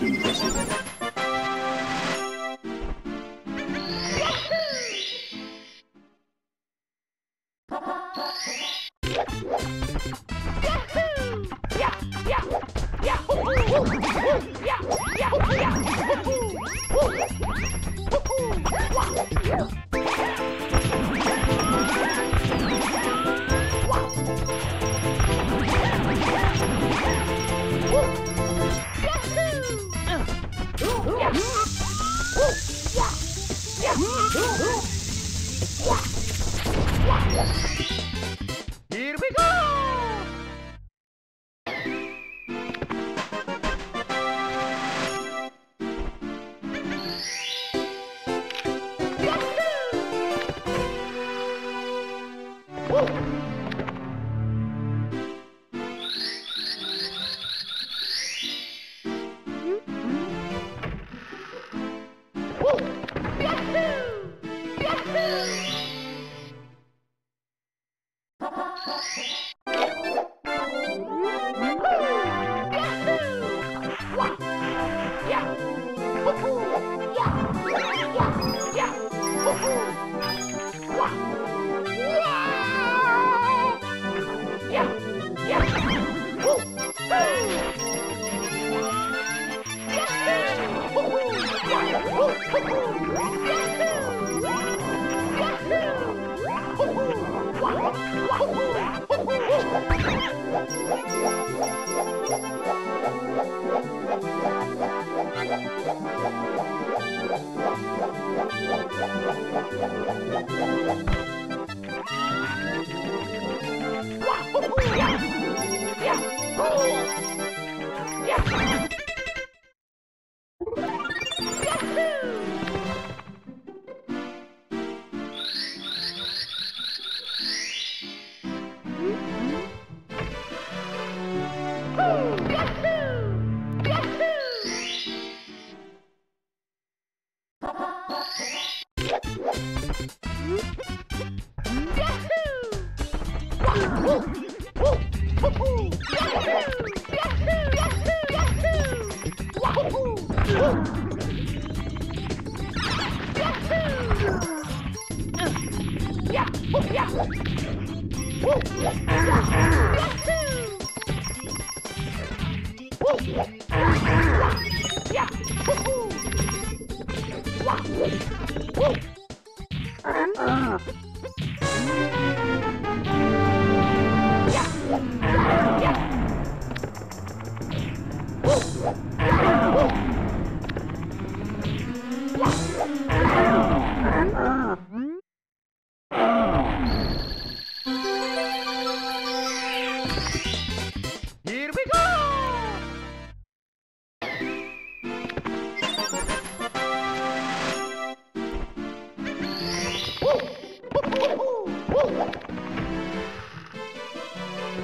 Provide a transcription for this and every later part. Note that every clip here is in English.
Impressive. Most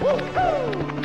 Woo-hoo!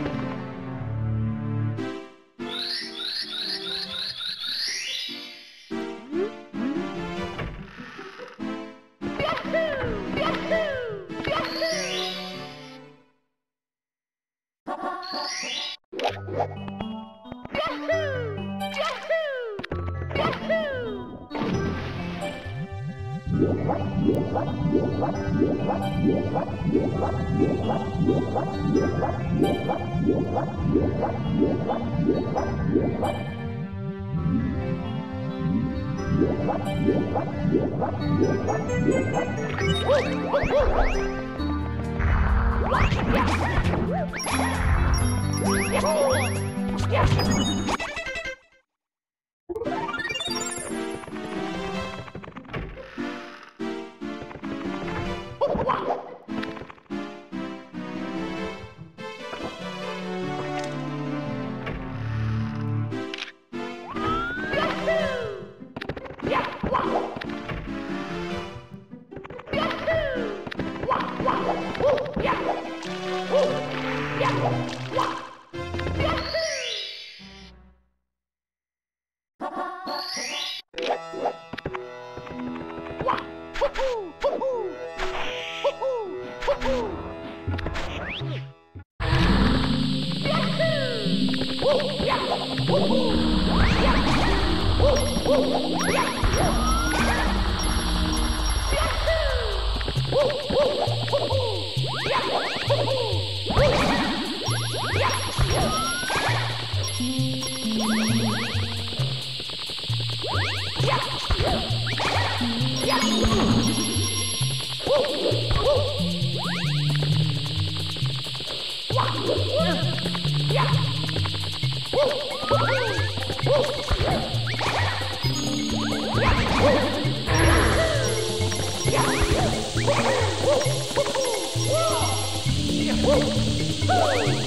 Woo!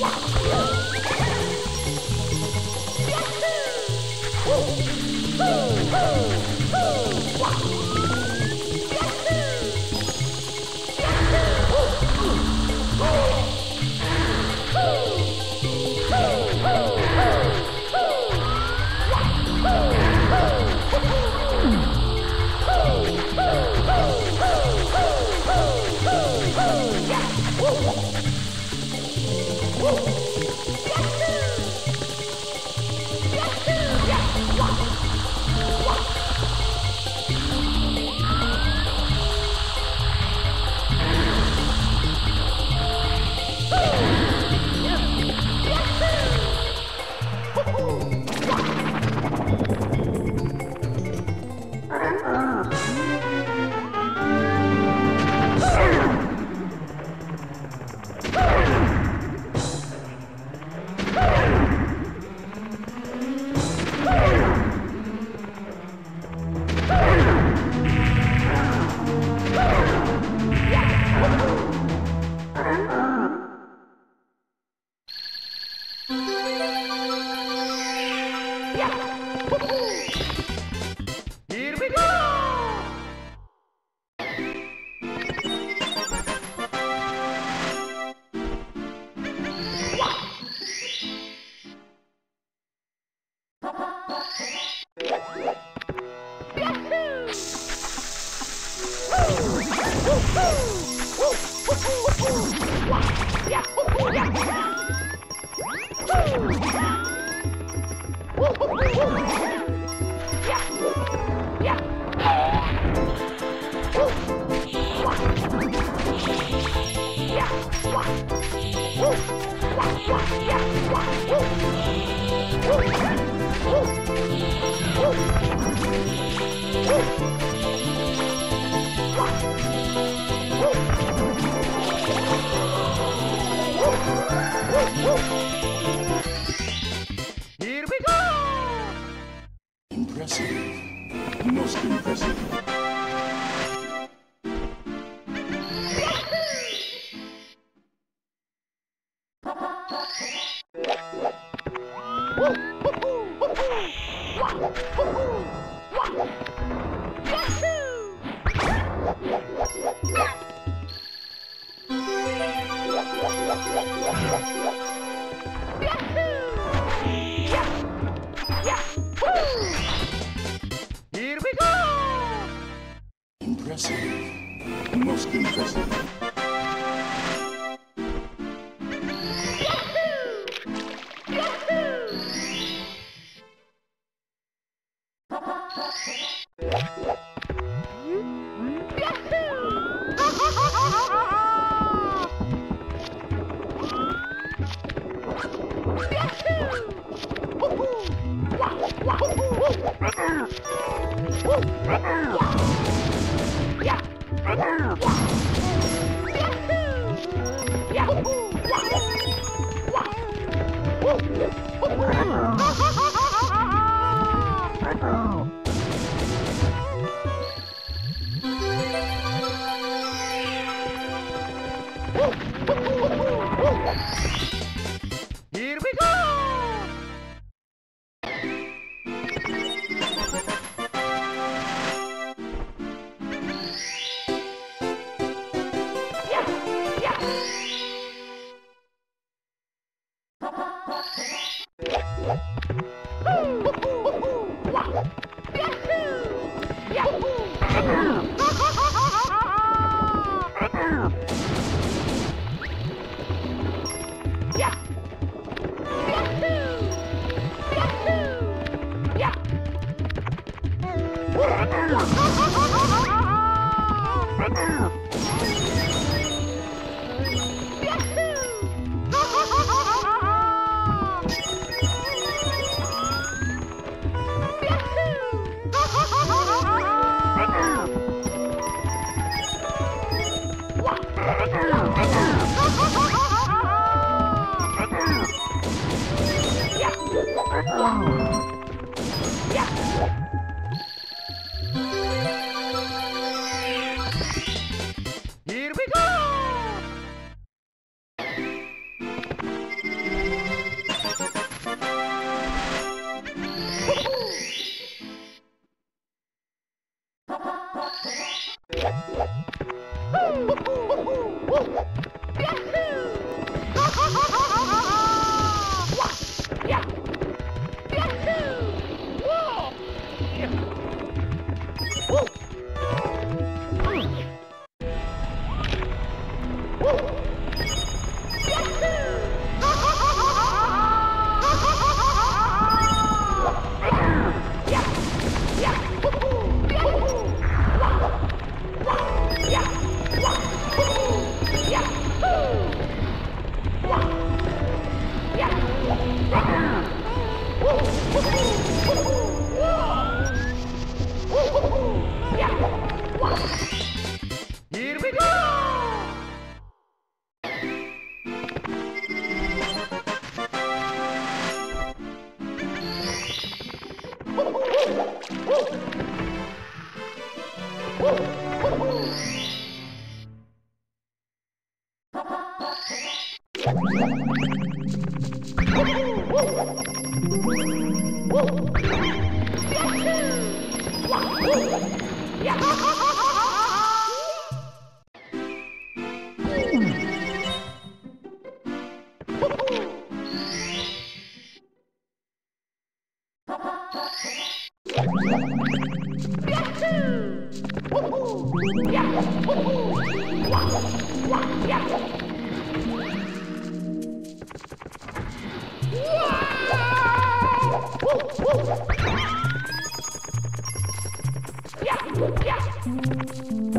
Here Woohoo! Whoa! Here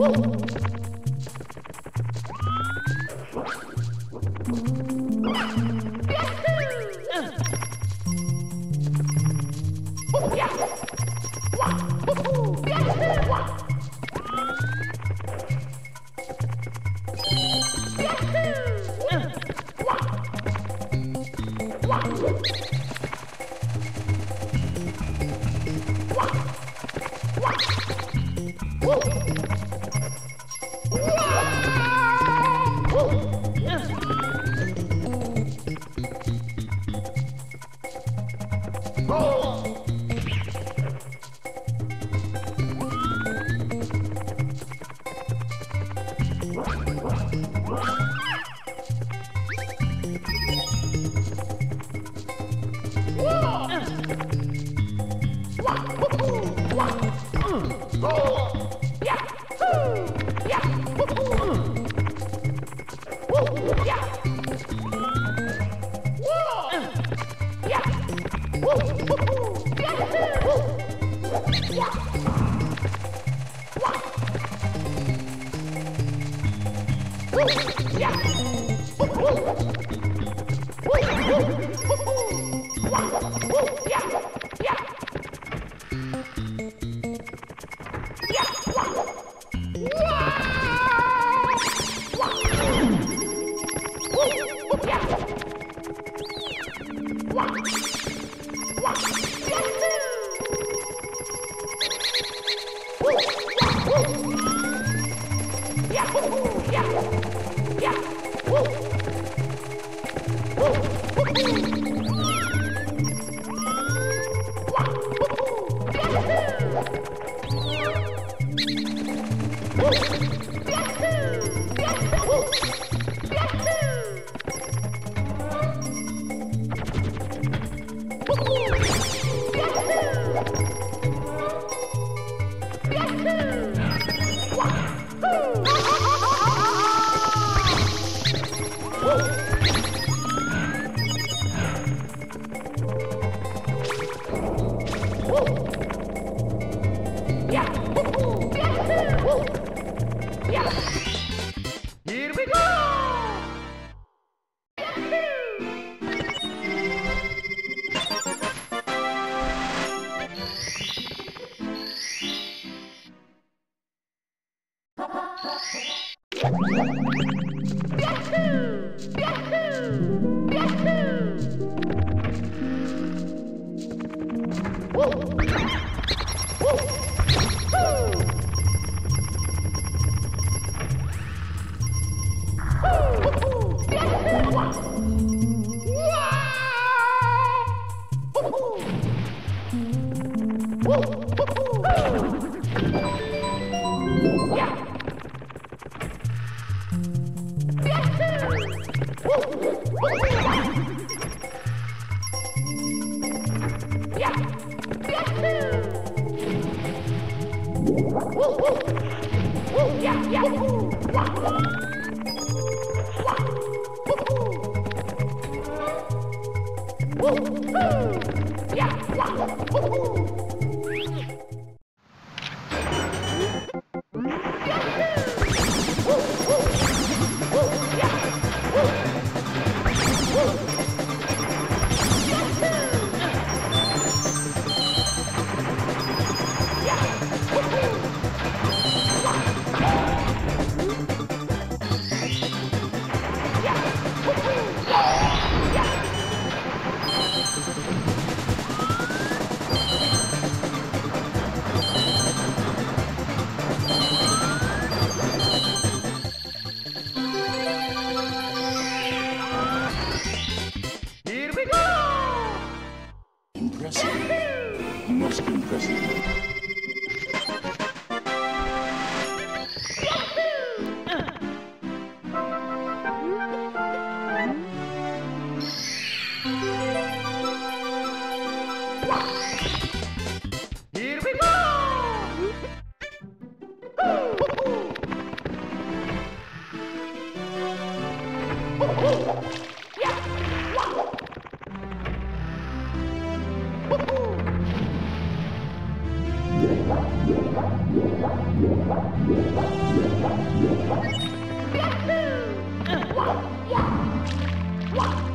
Woo! Yeah. Impressive.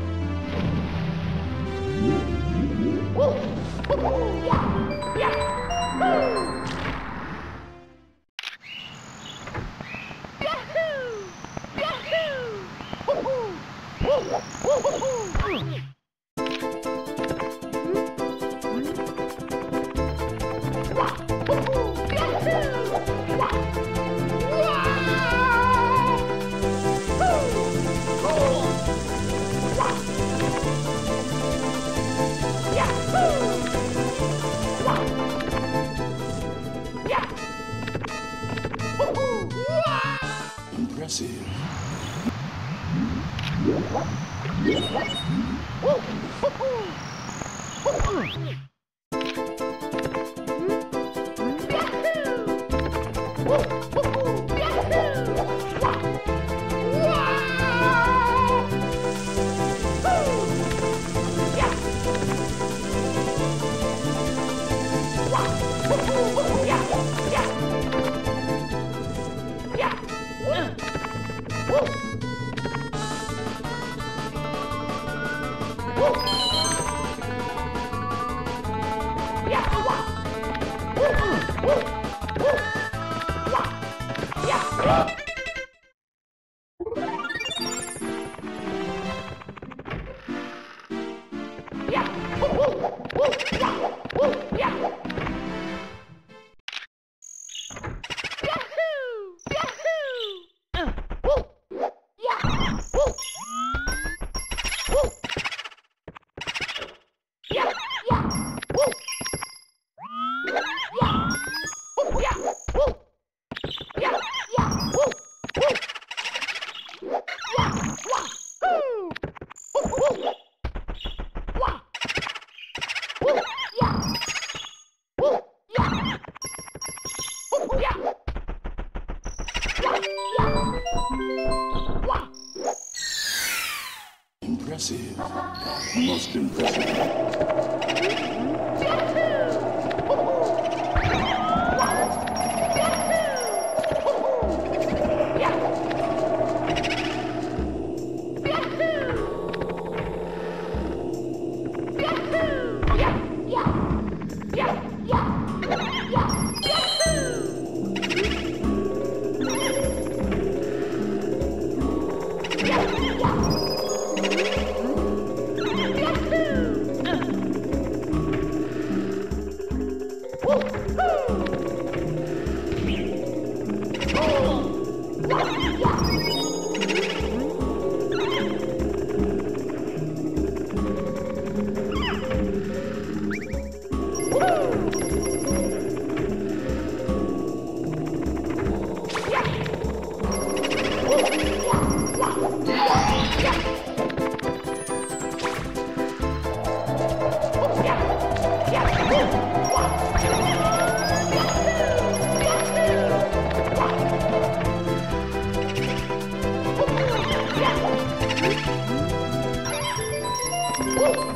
Woo!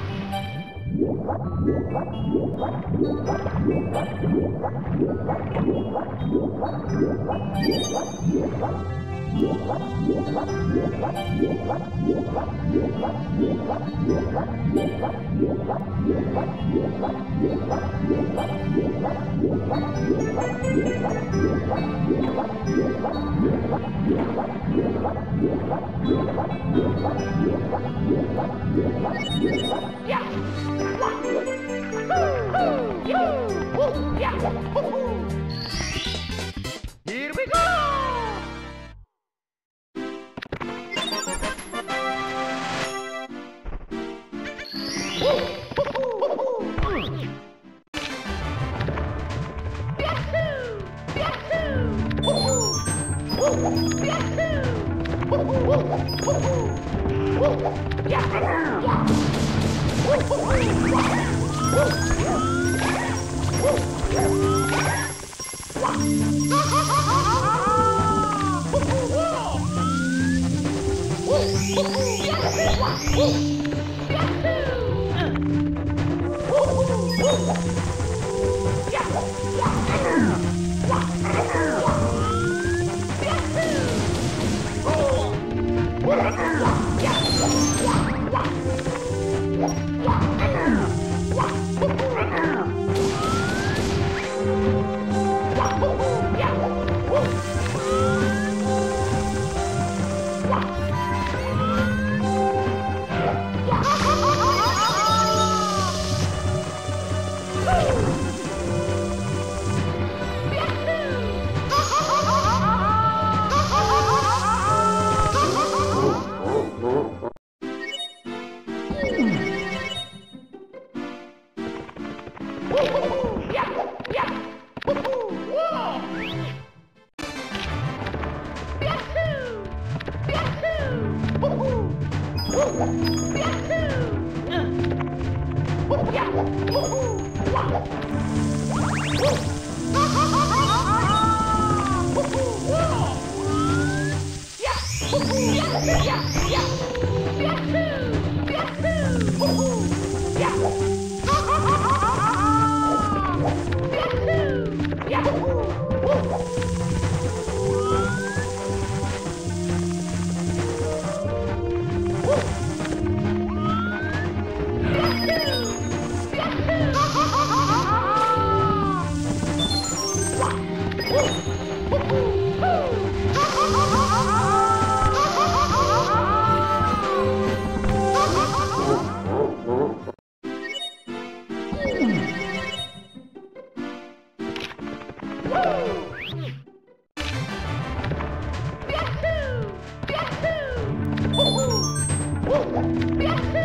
What? Here Me ajuda!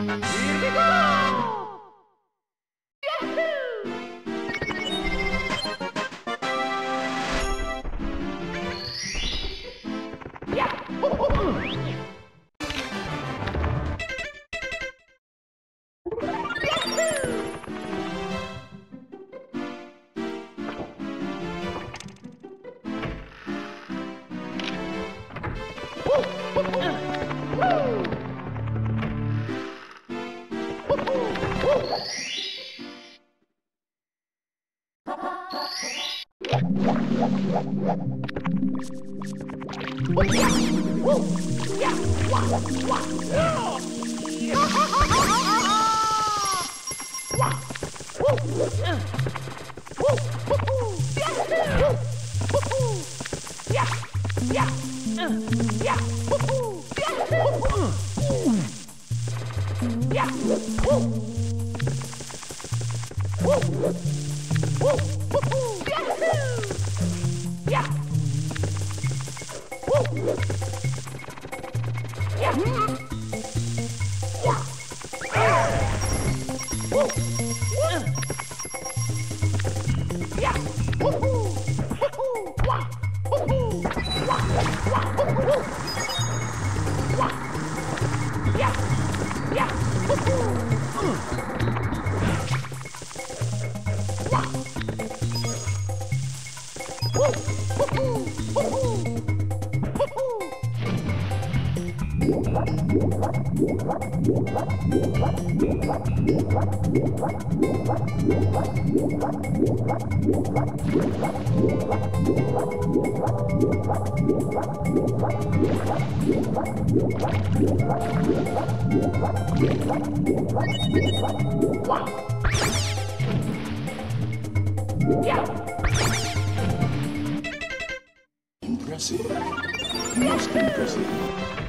Here we go! Impressive. Most impressive.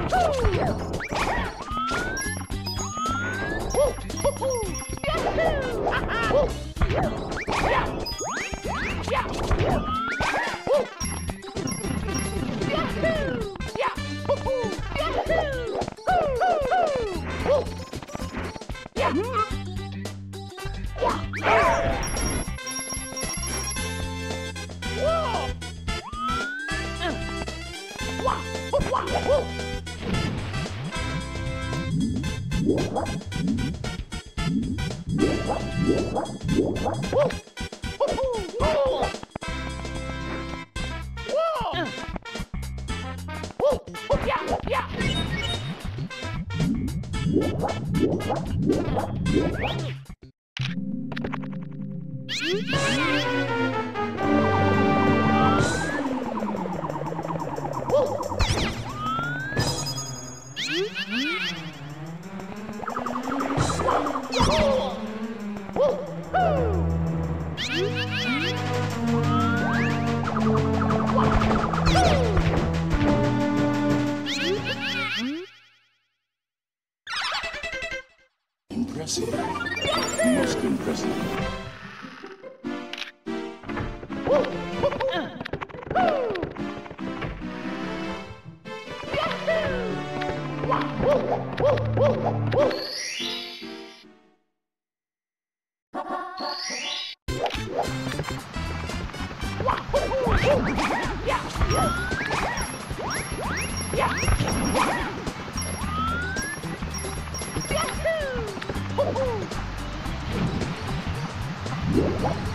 Impressive. Música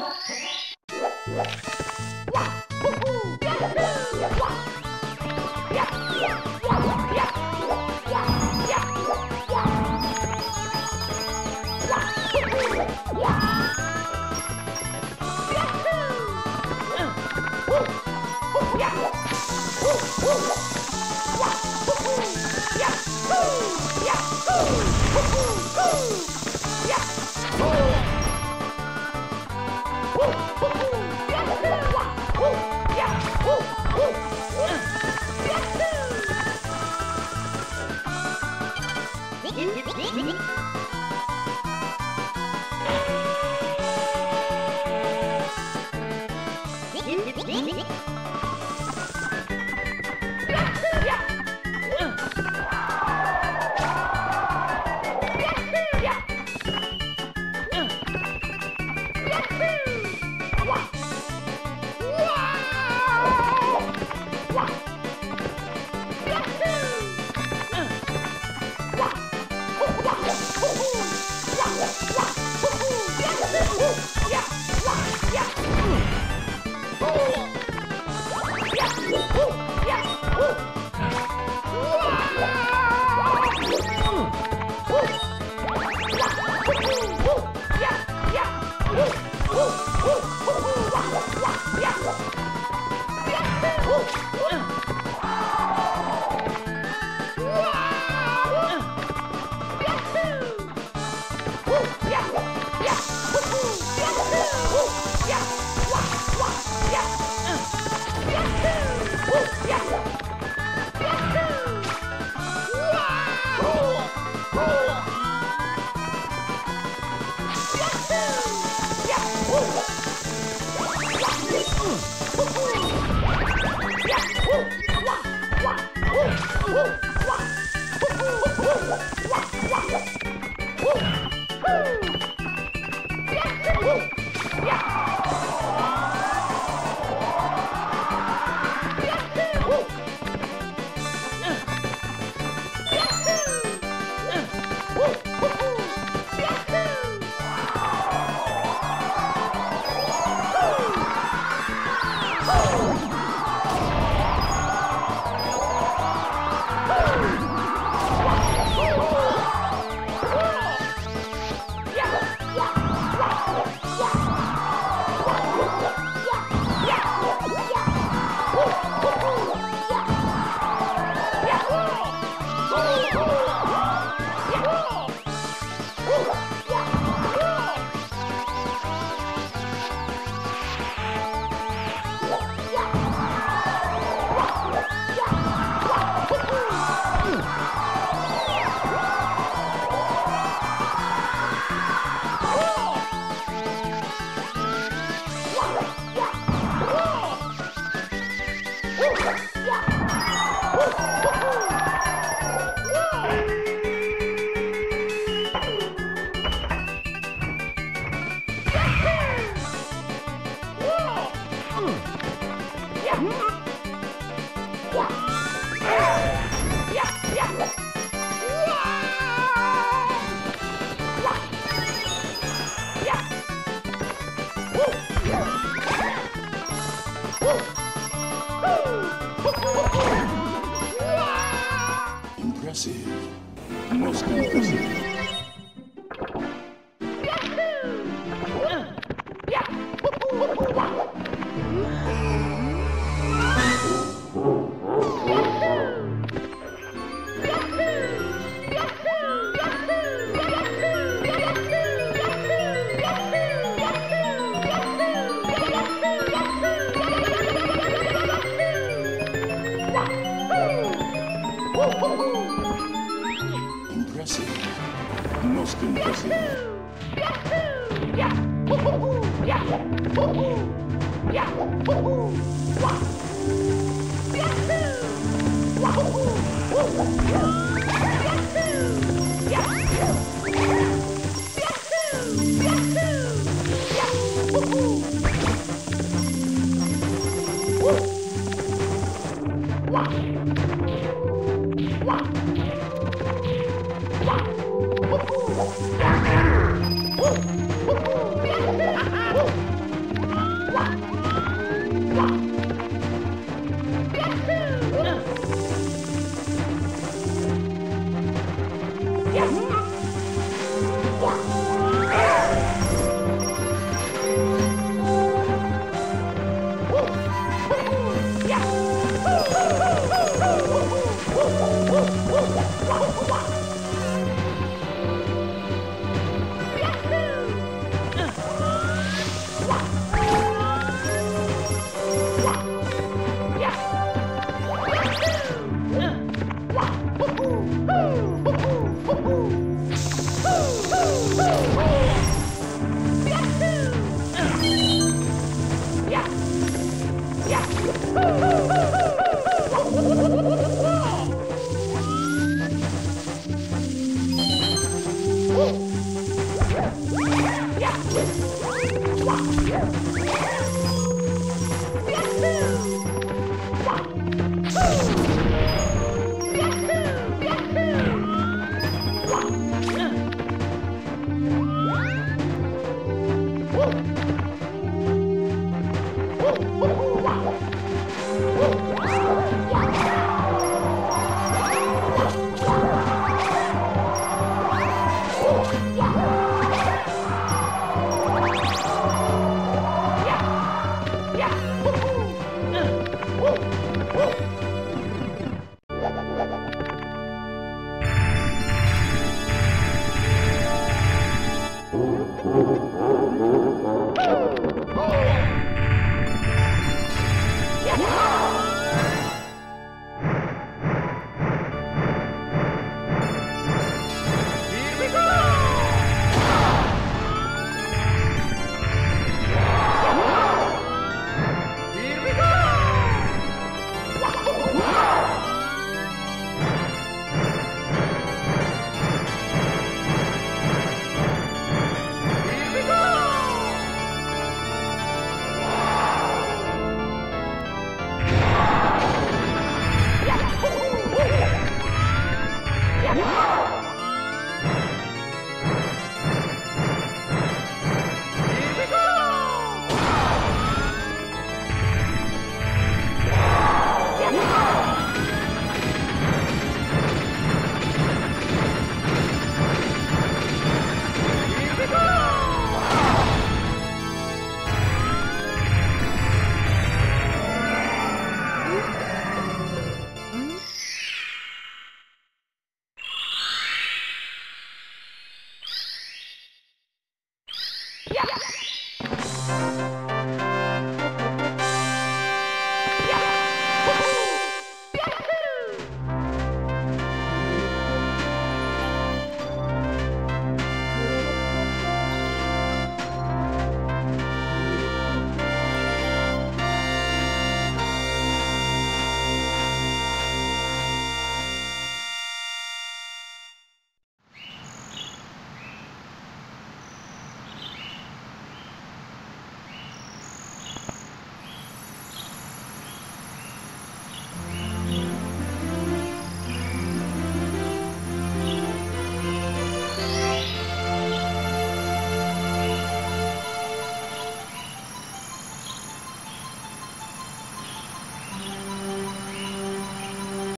Wow. みりん! Impressive. Most impressive. Yeah!